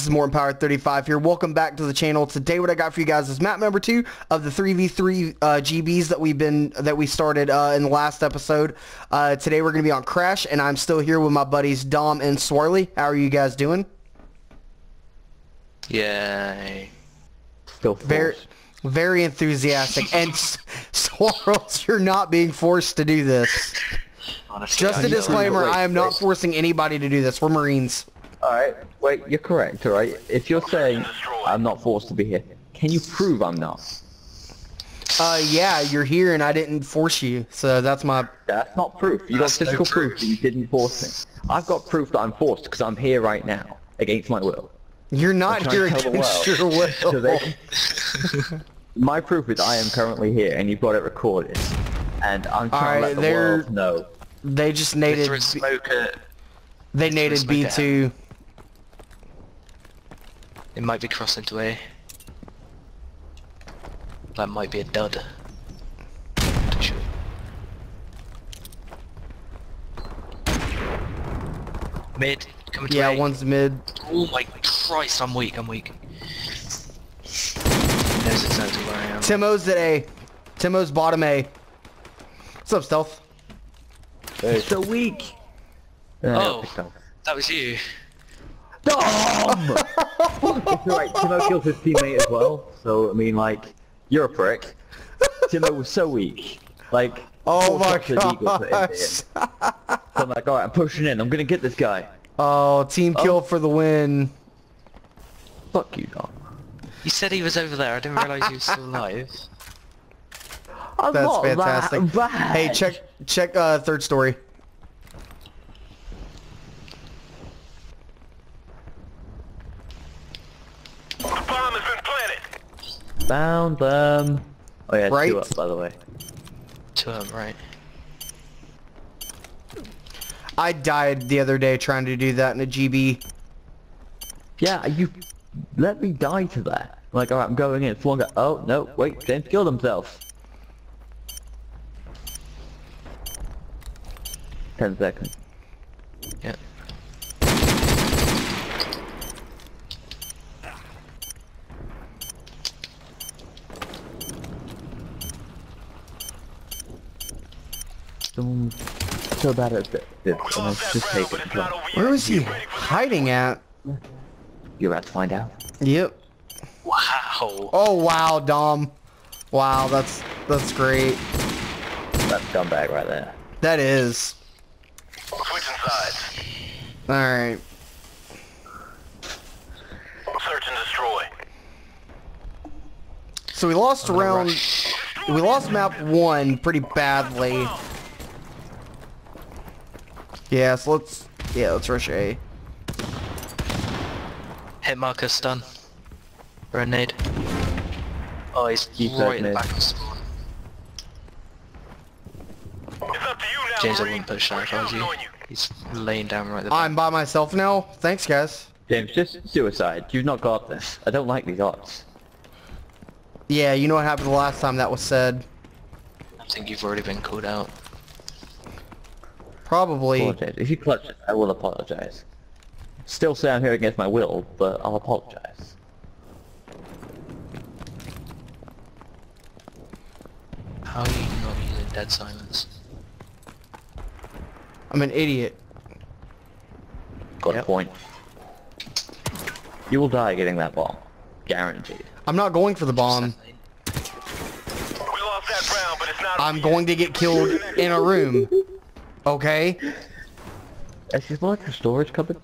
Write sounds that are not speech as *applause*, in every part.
this is Morton Power 35 here. Welcome back to the channel. Today what I got for you guys is map number 2 of the 3v3 uh, GBs that we've been that we started uh, in the last episode. Uh, today we're going to be on Crash and I'm still here with my buddies Dom and Swarly. How are you guys doing? Yay. Still Very forced. very enthusiastic and *laughs* Swirls, you're not being forced to do this. Honestly, Just a disclaimer, I am not forcing anybody to do this. We're Marines. Alright, wait, you're correct, alright? If you're saying I'm not forced to be here, can you prove I'm not? Uh, yeah, you're here and I didn't force you. So that's my That's not proof. You got That's no physical proof proof. that you didn't force me. I've got proof that I'm forced because I'm here right now, against my will. You're not here to tell the against world. your So will. they- *laughs* my proof is I am currently here, and you've got it recorded. And I'm trying Alright, to let the they're- world know. They just They nated smoke at... they threw nated B2. It might be crossing to A. That might be a dud. Not sure. Mid, coming to Yeah, A. one's mid. Oh my Christ, I'm weak, I'm weak. He knows exactly where I am. Timo's at A. Timo's bottom A. What's up, Stealth? It's so weak. Oh. That was you. Dom! it's alright, Timo killed his teammate as well, so, I mean, like, you're a prick. Timo was so weak. Like, oh my shots of Eagle put into him. gosh. So I'm like, alright, I'm pushing in, I'm gonna get this guy. Oh, team Oh. kill for the win. Fuck you, Dom. You said he was over there, I didn't realise he was still alive. I'm That's not fantastic. That bad. Hey, check check uh third story. The bomb has been planted. Found them. Oh yeah, Right. two up, by the way. To him, right. I died the other day trying to do that in a GB. Yeah, you let me die to that. Like, alright, I'm going in. One guy. Oh no, wait, James killed himself. Ten seconds. Yeah. Someone so bad at this. this and lost it's that just take it. it's not over yet. Where was he Get ready for the hiding at? You're about to find out. Yep. Wow. Oh wow, Dom. Wow, that's that's great. That scumbag right there. That is. Switching sides. Alright. Search and destroy. So we lost I'm round we lost map one pretty badly. Yeah, so let's yeah, let's rush A. Hit marker stun. Or a nade. Oh, he's Keep right in the back of spawn. It's up to you now, James, I wouldn't push that We're if I was you. on you. He's laying down right at the back. I'm by myself now. Thanks guys. James, just suicide. You've not got this. I don't like these odds. Yeah, you know what happened the last time that was said. I think you've already been called out. Probably. Apologize. If you clutch it, I will apologize. Still say I'm here against my will, but I'll apologize. How are you not using dead silence? I'm an idiot. Got a point. You will die getting that bomb. Guaranteed. I'm not going for the bomb. We lost that round, but it's not I'm going to get killed in a room. Okay? Is this more like a storage cupboard?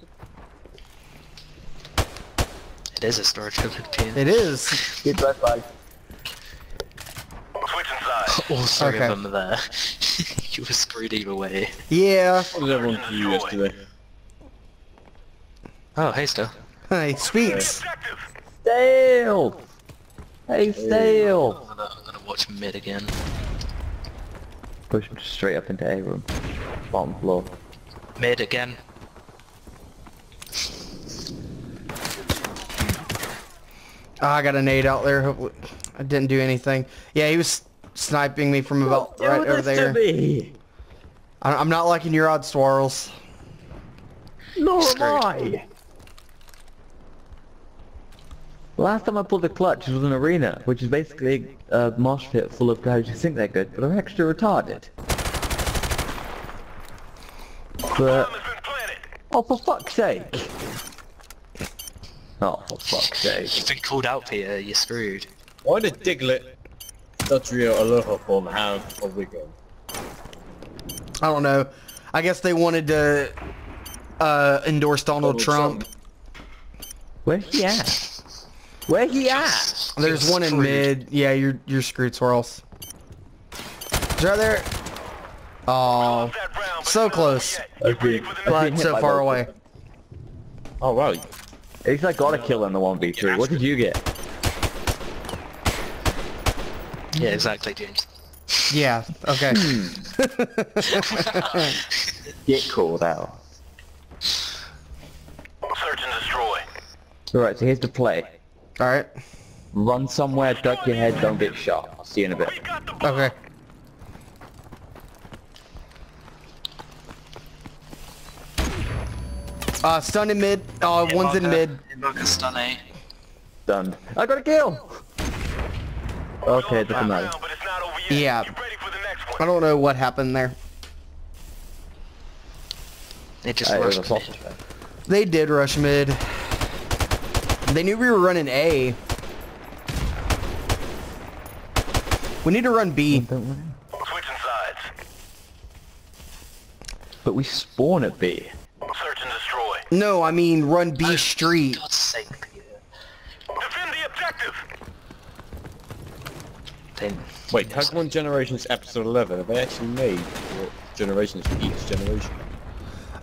It is a storage cupboard, Ian. It is. *laughs* Get right by. Switching sides. *laughs* All oh, three Okay. of them are there. you were screwed either way. Yeah. What did everyone do yesterday? Oh, hey, still. Hey, sweets. Objective. Stale! Hey, stale! I'm gonna, I'm gonna watch mid again. Push him straight up into A room. Bottom floor. Mid again. Oh, I got a nade out there. Hopefully, I didn't do anything. Yeah, he was sniping me from about Don't right do over this to there. me! I- I'm not liking your odds, swirls. Nor am I! Last time I pulled a clutch was an arena, which is basically a mosh pit full of guys who think they're good, but are extra retarded. But, Bomb has been planted. oh for fuck's sake! Oh, for fuck's sake. You've been called out, Peter. You're screwed. Why did Diglett Dodrio Alola form have a wig on? I don't know. I guess they wanted to uh, endorse Donald, Donald Trump. Trump. Where's he at? Where he at? There's one in mid. Yeah, you're you're screwed, Swirls. Is right there. Oh, Lost that round, but so close. over yet. Get ready Okay. for the next Being but so far both. away. Oh wow. At least I got a kill in the 1v3. What did you get? Yeah, exactly, James. Yeah. Okay. *laughs* Get called out. Search and destroy. Alright, so here's the play. All right. Run somewhere, duck your head, don't get shot. I'll see you in a bit. We got the bomb. Okay. Uh, stun in mid. Uh, one's in mid. Invoker stun A. Done. I got a kill! Okay, doesn't matter. it's not over. Yeah. Get ready for the next I don't know what happened there. It just Uh, rushed a me. sausage fest. They did rush mid. They knew we were running A. We need to run B. Switching sides. But we spawn at B. Search and destroy. No, I mean run B Oh, street. God's sake, Peter. Defend the objective. Then Wait, Pokemon Generations Episode 11, have they actually made what generations for each generation?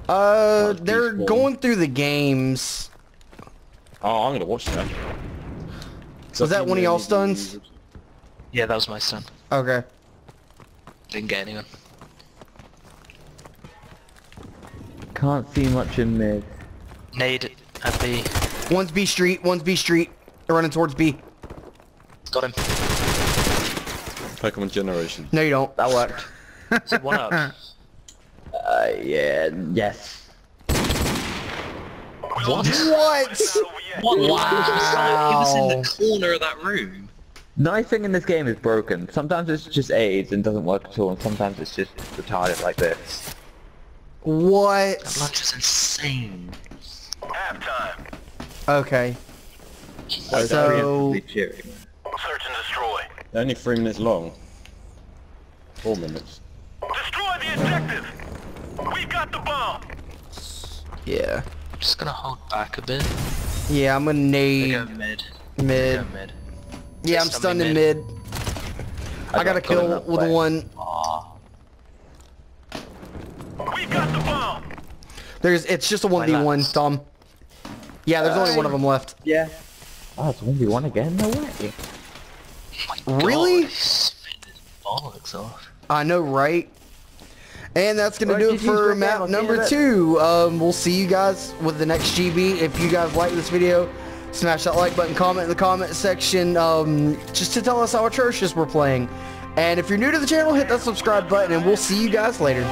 Uh, they're going through the games. Oh, I'm gonna watch that. Was that one of y'all stuns? Yeah, that was my stun. Okay. Didn't get anyone. Can't see much in mid. Nade at B. One's B street. One's B street. They're running towards B. Got him. Pokemon Generation. No, you don't. That worked. *laughs* Is it one up? *laughs* Uh, yeah, yes. We What? lost What? but it's not over yet. What? He was in the corner of that room. Knifing in this game is broken. Sometimes it's just AIDS and doesn't work at all, and sometimes it's just retarded like this. What? That What? lunge is insane. Halftime. Okay. I So- Search and destroy. They're only three minutes long. Four minutes. Destroy the objective. We've got the bomb. Yeah. I'm just gonna hold back a bit. Yeah, I'm gonna They go nade mid. mid. Go mid. Yeah, I'm Stun stunned in mid. mid. I got a got kill enough with play. one. Aw. We got the bomb. There's, it's just a one v one, Tom. Yeah, there's only one of them left. Yeah. Oh, it's 1v1 again? No way. Really? God, he's spitting his bollocks off. I know, right? And that's gonna do it for map now. See you in a number two. Um, we'll see you guys with the next GB. If you guys like this video, smash that like button, comment in the comment section, um, just to tell us how atrocious we're playing. And if you're new to the channel, hit that subscribe button, and we'll see you guys later.